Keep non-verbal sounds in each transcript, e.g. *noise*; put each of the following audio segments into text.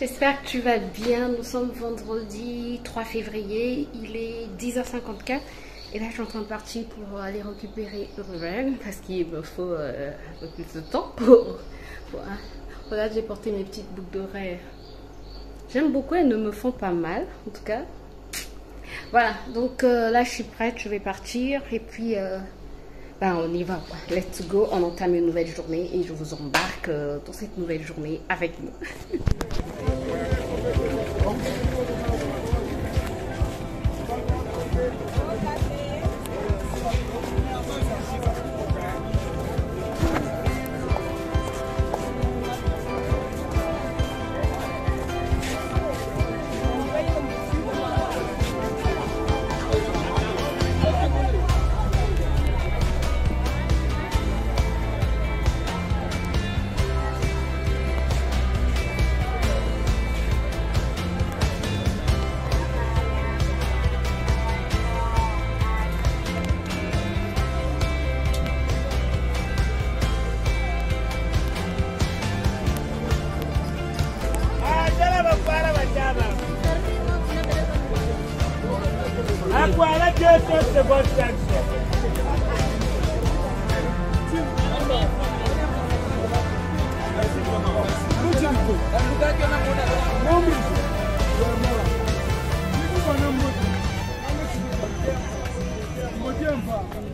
J'espère que tu vas bien. Nous sommes vendredi 3 février. Il est 10h54. Et là, je suis en train de partir pour aller récupérer Ruben parce qu'il me faut euh, un peu plus de temps pour. pour hein. Voilà, j'ai porté mes petites boucles d'oreilles. J'aime beaucoup, elles ne me font pas mal, en tout cas. Voilà, donc euh, là, je suis prête, je vais partir. Et puis, euh, ben, on y va. Let's go, on entame une nouvelle journée et je vous embarque dans cette nouvelle journée avec nous. *laughs* boa Tu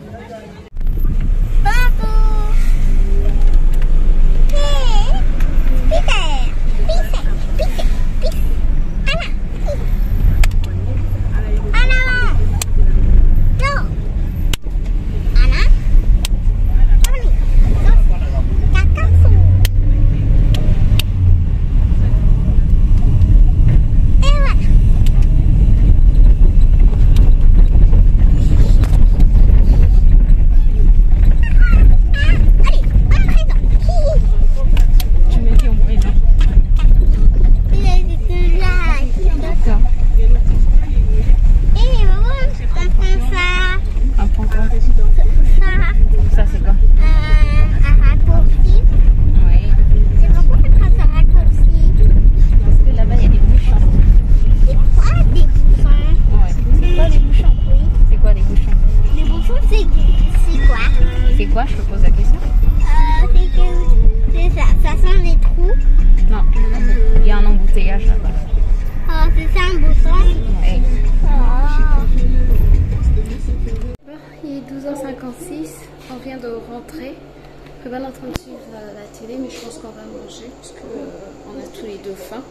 Il y a un embouteillage là-bas. Oh, c'est ça un bouchon. Ouais. Oh. Il est 12h56, on vient de rentrer. Ruben est en train de suivre euh, la télé, mais je pense qu'on va manger parce qu'on a tous les deux faim.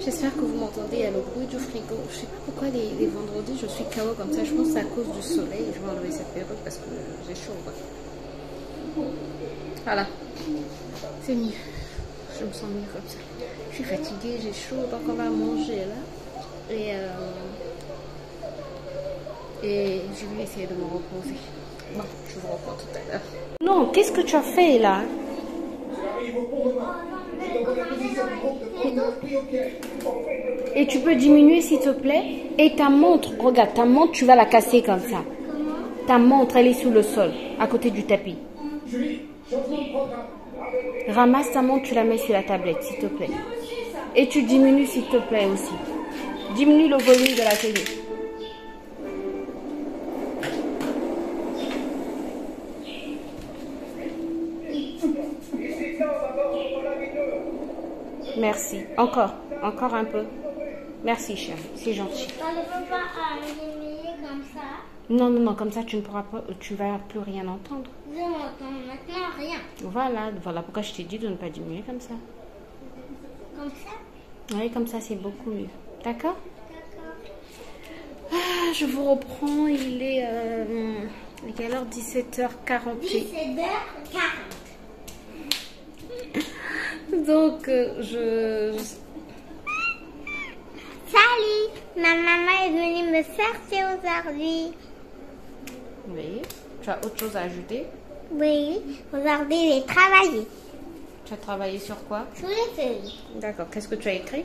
J'espère que vous m'entendez, il y a le bruit du frigo. Je sais pas pourquoi les, les vendredis je suis KO comme ça. Je pense que c'est à cause du soleil. Je vais enlever cette perruque parce que j'ai chaud. Voilà, c'est mieux. Je me sens mieux comme ça. Je suis fatiguée, j'ai chaud, donc on va manger là. Et euh, et je vais essayer de me reposer. Bon, je vous reprends tout à l'heure. Non, qu'est-ce que tu as fait là? Et tu peux diminuer s'il te plaît? Et ta montre, regarde, ta montre, tu vas la casser comme ça. Ta montre, elle est sous le sol, à côté du tapis. Ramasse ta montre, tu la mets sur la tablette, s'il te plaît. Et tu diminues, s'il te plaît, aussi. Diminue le volume de la télé. Merci. Encore. Encore un peu. Merci, chérie. C'est gentil. On ne peut pas euh, diminuer comme ça. Non, non, non. Comme ça, tu ne pourras pas, tu vas plus rien entendre. Je n'entends maintenant rien. Voilà. Voilà pourquoi je t'ai dit de ne pas diminuer comme ça. Comme ça Oui, comme ça, c'est beaucoup mieux. D'accord D'accord. Ah, Je vous reprends. Il est... Euh, quelle heure 17h48. 17h40. Donc, euh, je... je- Salut Ma maman est venue me chercher aujourd'hui. Oui. Tu as autre chose à ajouter? Oui, aujourd'hui j'ai travaillé Tu as travaillé sur quoi sur les feuilles. D'accord. Qu'est-ce que tu as écrit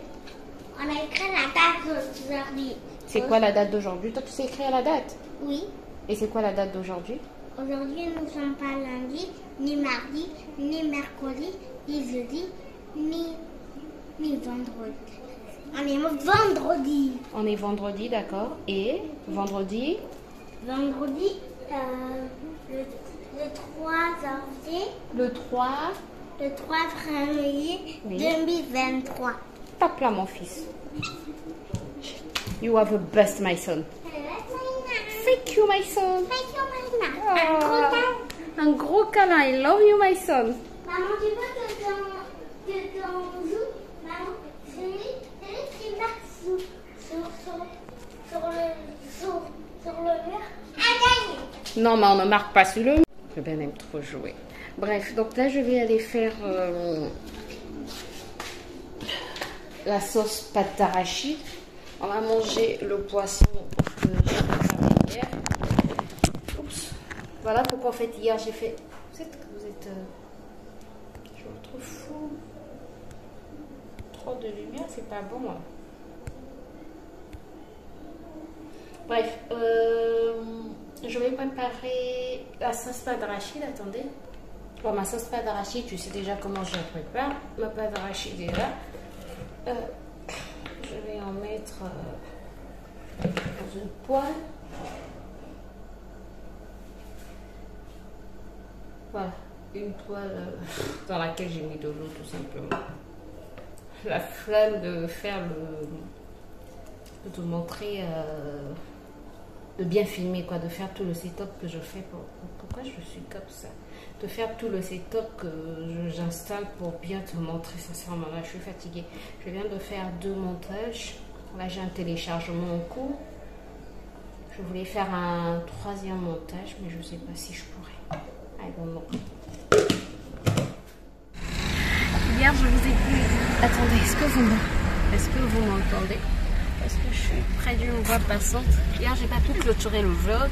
On a écrit la date aujourd'hui. C'est quoi la date d'aujourd'hui? Toi, tu sais écrire la date? Oui. Et c'est quoi la date d'aujourd'hui? Aujourd'hui, nous ne sommes pas lundi, ni mardi, ni mercredi, ni jeudi, ni, ni vendredi. On est vendredi. On est vendredi, d'accord. Et vendredi, Vendredi, euh, le, le 3 janvier, le 3. Le 3 février Oui. 2023. Tape là, mon fils. You have a best, my son. Thank you, my son. Thank you, Maïna. Ah. Un gros câlin. Un gros câlin. I love you, my son. Maman, tu veux que ton, que ton joue, maman, c'est lui, c'est lui qui marque sur, sur, sur, sur le, sur, sur le mur. A gagné. Non, mais on ne marque pas sur le mur. Je bien aime trop jouer. Bref, donc là, je vais aller faire euh, la sauce pâte d'arachide. On va manger le poisson que j'ai hier. Oups. Voilà pourquoi en fait hier j'ai fait. Vous êtes, vous êtes, euh, je me trouve fou. Trop de lumière, c'est pas bon. hein. Bref, euh, je vais préparer la sauce pâte d'arachide. Attendez. Bon, ma sauce pâte d'arachide, tu sais déjà comment je la prépare. Ma pâte d'arachide est là. Euh, je vais en mettre euh, dans une poêle. Voilà, une poêle euh, dans laquelle j'ai mis de l'eau tout simplement. La flemme de faire le. de te montrer. De bien filmer, quoi, de faire tout le setup que je fais. Pour, pourquoi je suis comme ça? De faire tout le setup que j'installe pour bien te montrer. Sincèrement, là, je suis fatiguée. Je viens de faire deux montages. Là, j'ai un téléchargement en cours. Je voulais faire un troisième montage, mais je ne sais pas si je pourrais. Hier, je vous ai dit. Attendez, est-ce que vous me- est-ce que vous m'entendez? Suis près d'une voie passante Hier, j'ai pas pu clôturer le vlog,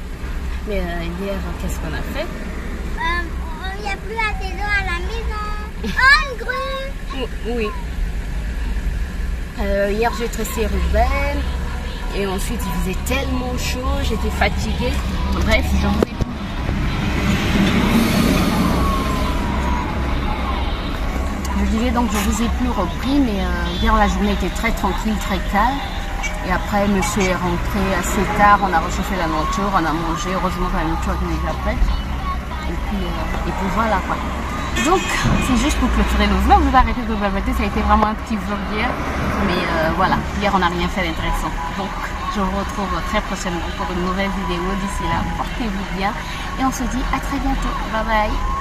mais euh, hier, qu'est-ce qu'on a fait? Euh, Il n'y a plus assez d'eau à la maison. *laughs* Oh, une grue. Oui. Euh, hier, j'ai tressé Ruben. Et ensuite, il faisait tellement chaud, j'étais fatiguée. Bref, j'en ai Je disais donc, je vous ai plus repris, mais euh, hier, la journée était très tranquille, très calme. Et après, monsieur est rentré assez tard, on a réchauffé la nourriture, on a mangé. Heureusement que la nourriture était déjà prête. Et puis, euh, et puis voilà quoi. Donc, c'est juste pour clôturer le vlog. Je vais arrêter de blablater. Ça a été vraiment un petit vlog hier. Mais euh, voilà, hier on n'a rien fait d'intéressant. Donc, je vous retrouve très prochainement pour une nouvelle vidéo. D'ici là, portez-vous bien. Et on se dit à très bientôt. Bye bye.